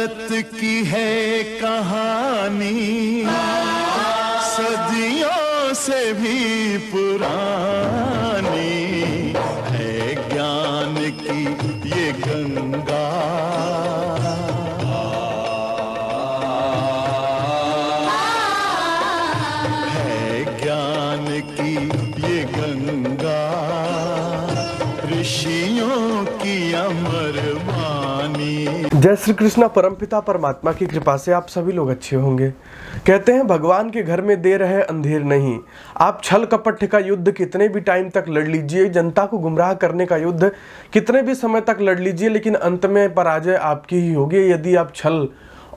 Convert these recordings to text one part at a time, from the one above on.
भारत की है कहानी। सदियों से भी पुरानी। जय श्री कृष्णा, परमपिता, परमात्मा की कृपा से आप सभी लोग अच्छे होंगे। कहते हैं, भगवान के घर में दे रहे अंधेर नहीं। आप छल कपट का युद्ध कितने भी टाइम तक लड़ लीजिए, जनता को गुमराह करने का युद्ध कितने भी समय तक लड़ लीजिए, लेकिन अंत में पराजय आपकी ही होगी, यदि आप छल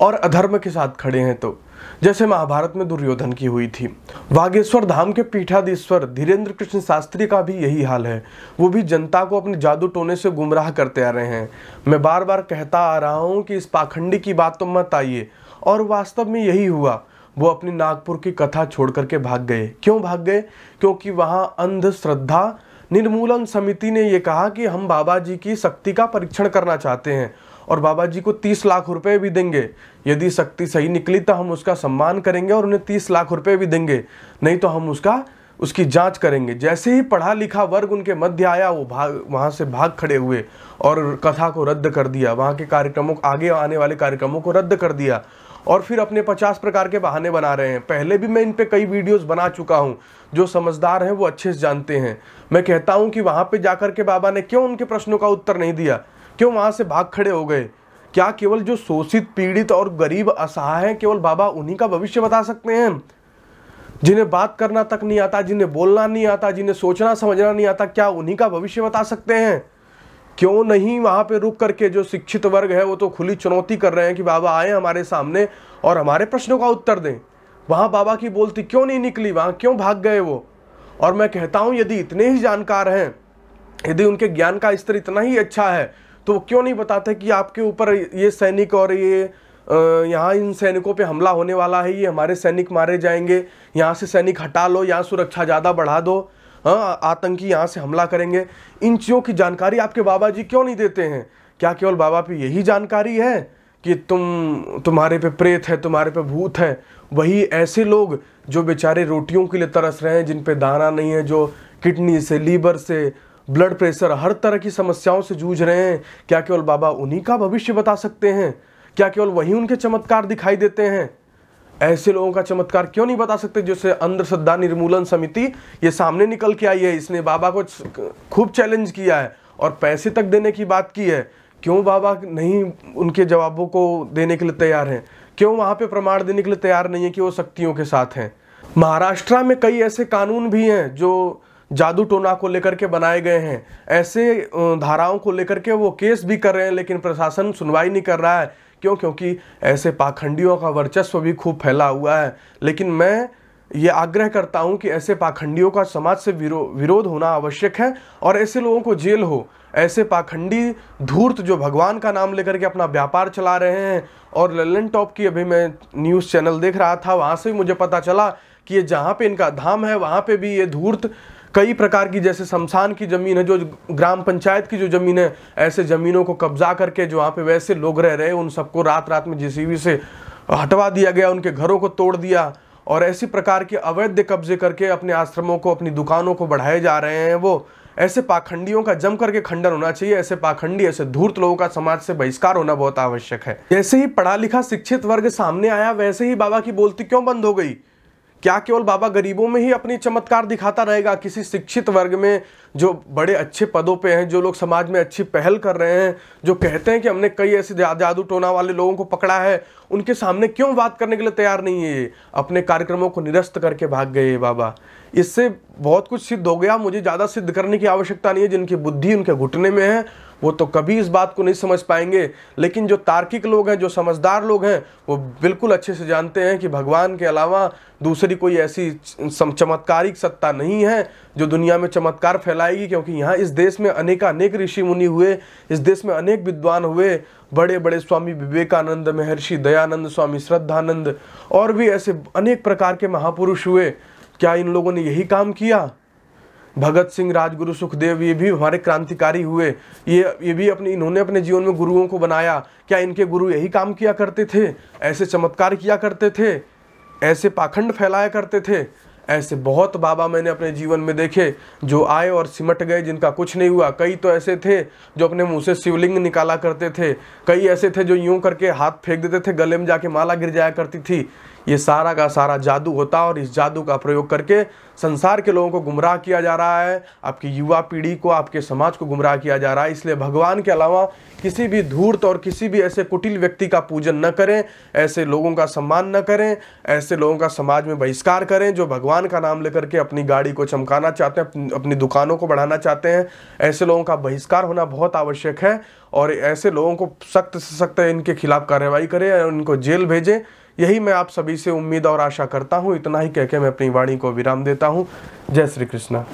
और अधर्म के साथ खड़े हैं तो। जैसे महाभारत में दुर्योधन की हुई थी। बागेश्वर धाम के पीठाधीश्वर धीरेन्द्र कृष्ण शास्त्री का भी यही हाल है। वो भी जनता को अपने जादू टोने से गुमराह करते आ रहे हैं। मैं बार बार कहता आ रहा हूँ कि इस पाखंडी की बात तो मत आइए। और वास्तव में यही हुआ। वो अपनी नागपुर की कथा छोड़ करके भाग गए। क्यों भाग गए? क्योंकि वहाँ अंधश्रद्धा निर्मूलन समिति ने ये कहा कि हम बाबा जी की शक्ति का परीक्षण करना चाहते हैं। और बाबा जी को तीस लाख रुपए भी देंगे। यदि शक्ति सही निकली तो हम उसका सम्मान करेंगे और उन्हें तीस लाख रुपए भी देंगे। नहीं तो हम उसका, उसकी जाँच करेंगे। जैसे ही पढ़ा लिखा वर्ग उनके मध्य आया, वो भाग, वहाँ से भाग खड़े हुए और कथा को रद्द कर दिया। वहाँ के कार्यक्रमों, आगे आने वाले कार्यक्रमों को रद्द कर दिया और फिर अपने पचास प्रकार के बहाने बना रहे हैं। पहले भी मैं इन पे कई वीडियोस बना चुका हूँ। जो समझदार हैं, वो अच्छे से जानते हैं। मैं कहता हूँ कि वहाँ पे जाकर के बाबा ने क्यों उनके प्रश्नों का उत्तर नहीं दिया? क्यों वहाँ से भाग खड़े हो गए? क्या केवल जो शोषित, पीड़ित और गरीब असहाय हैं, केवल बाबा उन्हीं का भविष्य बता सकते हैं? जिन्हें बात करना तक नहीं आता, जिन्हें बोलना नहीं आता, जिन्हें सोचना, समझना नहीं आता, क्या उन्हीं का भविष्य बता सकते हैं? क्यों नहीं वहाँ पे रुक करके जो शिक्षित वर्ग है, वो तो खुली चुनौती कर रहे हैं कि बाबा आए हमारे सामने और हमारे प्रश्नों का उत्तर दें। वहाँ बाबा की बोलती क्यों नहीं निकली? वहाँ क्यों भाग गए वो? और मैं कहता हूँ, यदि इतने ही जानकार हैं, यदि उनके ज्ञान का स्तर इतना ही अच्छा है तो वो क्यों नहीं बताते कि आपके ऊपर ये सैनिक और ये यहाँ इन सैनिकों पे हमला होने वाला है, ये हमारे सैनिक मारे जाएँगे, यहाँ से सैनिक हटा लो, यहाँ सुरक्षा ज़्यादा बढ़ा दो हाँ आतंकी यहाँ से हमला करेंगे। इन चीज़ों की जानकारी आपके बाबा जी क्यों नहीं देते हैं? क्या केवल बाबा पे यही जानकारी है कि तुम, तुम्हारे पे प्रेत है, तुम्हारे पे भूत है? वही ऐसे लोग जो बेचारे रोटियों के लिए तरस रहे हैं, जिन पे दाना नहीं है, जो किडनी से, लीवर से ब्लड प्रेशर, हर तरह की समस्याओं से जूझ रहे हैं। क्या केवल बाबा उन्हीं का भविष्य बता सकते हैं? क्या केवल वही उनके चमत्कार दिखाई देते हैं? ऐसे लोगों का चमत्कार क्यों नहीं बता सकते जैसे अंधश्रद्धा निर्मूलन समिति ये सामने निकल के आई है? इसने बाबा को खूब चैलेंज किया है और पैसे तक देने की बात की है। क्यों बाबा नहीं उनके जवाबों को देने के लिए तैयार हैं? क्यों वहाँ पे प्रमाण देने के लिए तैयार नहीं है कि वो शक्तियों के साथ हैं? महाराष्ट्र में कई ऐसे कानून भी हैं जो जादू टोना को लेकर के बनाए गए हैं। ऐसे धाराओं को लेकर के वो केस भी कर रहे हैं लेकिन प्रशासन सुनवाई नहीं कर रहा है। क्यों? क्योंकि ऐसे पाखंडियों का वर्चस्व भी खूब फैला हुआ है। लेकिन मैं ये आग्रह करता हूँ कि ऐसे पाखंडियों का समाज से विरो, विरोध होना आवश्यक है और ऐसे लोगों को जेल हो। ऐसे पाखंडी धूर्त जो भगवान का नाम लेकर के अपना व्यापार चला रहे हैं और ललन टॉप की अभी मैं न्यूज़ चैनल देख रहा था वहाँ से भी मुझे पता चला कि ये जहाँ पे इनका धाम है वहाँ पे भी ये धूर्त कई प्रकार की जैसे शमशान की ज़मीन है, जो ग्राम पंचायत की जो ज़मीन है, ऐसे ज़मीनों को कब्जा करके जो वहाँ पे वैसे लोग रह रहे उन सबको रात रात में जेसीबी से हटवा दिया गया, उनके घरों को तोड़ दिया और ऐसी प्रकार के अवैध कब्जे करके अपने आश्रमों को, अपनी दुकानों को बढ़ाए जा रहे हैं वो। ऐसे पाखंडियों का जम करके खंडन होना चाहिए, ऐसे पाखंडी, ऐसे धूर्त लोगों का समाज से बहिष्कार होना बहुत आवश्यक है। जैसे ही पढ़ा लिखा शिक्षित वर्ग सामने आया, वैसे ही बाबा की बोलती क्यों बंद हो गई? क्या केवल बाबा गरीबों में ही अपनी चमत्कार दिखाता रहेगा? किसी शिक्षित वर्ग में जो बड़े अच्छे पदों पे हैं, जो लोग समाज में अच्छी पहल कर रहे हैं, जो कहते हैं कि हमने कई ऐसे जादू टोना वाले लोगों को पकड़ा है, उनके सामने क्यों बात करने के लिए तैयार नहीं है अपने कार्यक्रमों को निरस्त करके भाग गए बाबा। इससे बहुत कुछ सिद्ध हो गया। मुझे ज़्यादा सिद्ध करने की आवश्यकता नहीं है, जिनकी बुद्धि उनके घुटने में है। वो तो कभी इस बात को नहीं समझ पाएँगे। लेकिन जो तार्किक लोग हैं, जो समझदार लोग हैं, वो बिल्कुल अच्छे से जानते हैं कि भगवान के अलावा दूसरी कोई ऐसी चमत्कारिक सत्ता नहीं है जो दुनिया में चमत्कार फैलाएगी, क्योंकि यहाँ इस देश में अनेक अनेक ऋषि मुनि हुए, इस देश में अनेक विद्वान हुए बड़े बड़े स्वामी विवेकानंद, महर्षि दयानंद, स्वामी श्रद्धानंद और भी ऐसे अनेक प्रकार के महापुरुष हुए। क्या इन लोगों ने यही काम किया? भगत सिंह, राजगुरु सुखदेव ये भी हमारे क्रांतिकारी हुए। ये ये भी अपने, इन्होंने अपने जीवन में गुरुओं को बनाया। क्या इनके गुरु यही काम किया करते थे? ऐसे चमत्कार किया करते थे? ऐसे पाखंड फैलाया करते थे? ऐसे बहुत बाबा मैंने अपने जीवन में देखे, जो आए और सिमट गए, जिनका कुछ नहीं हुआ। कई तो ऐसे थे, जो अपने मुँह से शिवलिंग निकाला करते थे। कई ऐसे थे, जो यूँ करके हाथ फेंक देते थे, गले में जाके माला गिर जाया करती थी। ये सारा का सारा जादू होता है और इस जादू का प्रयोग करके संसार के लोगों को गुमराह किया जा रहा है। आपकी युवा पीढ़ी को आपके समाज को गुमराह किया जा रहा है। इसलिए भगवान के अलावा किसी भी धूर्त और किसी भी ऐसे कुटिल व्यक्ति का पूजन न करें ऐसे लोगों का सम्मान न करें ऐसे लोगों का समाज में बहिष्कार करें जो भगवान का नाम लेकर के अपनी गाड़ी को चमकाना चाहते हैं अपनी, दुकानों को बढ़ाना चाहते हैं। ऐसे लोगों का बहिष्कार होना बहुत आवश्यक है और ऐसे लोगों को सख्त से सख्त इनके खिलाफ कार्रवाई करें और इनको जेल भेजें। यही मैं आप सभी से उम्मीद और आशा करता हूँ। इतना ही कह के मैं अपनी वाणी को विराम देता हूँ। जय श्री कृष्णा।